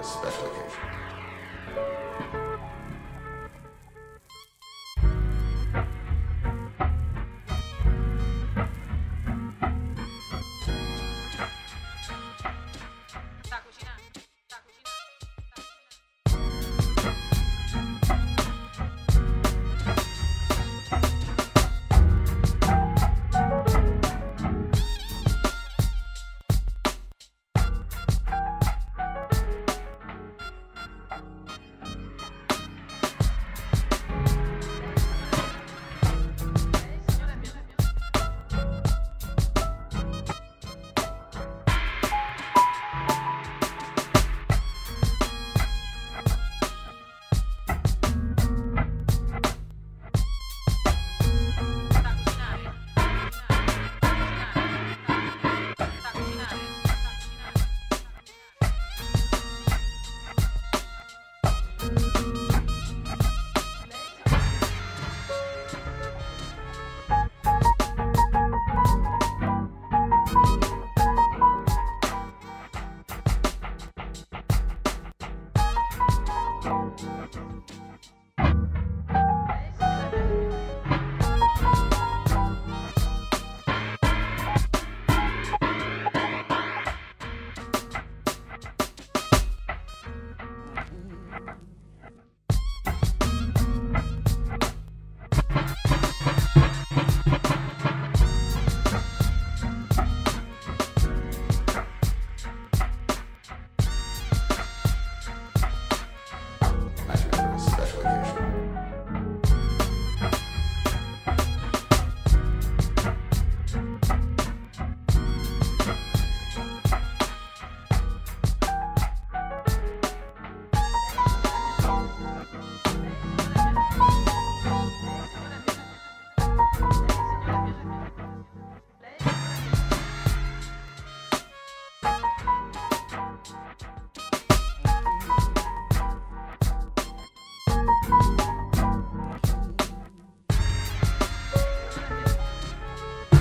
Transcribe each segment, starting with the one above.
a special occasion.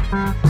Sta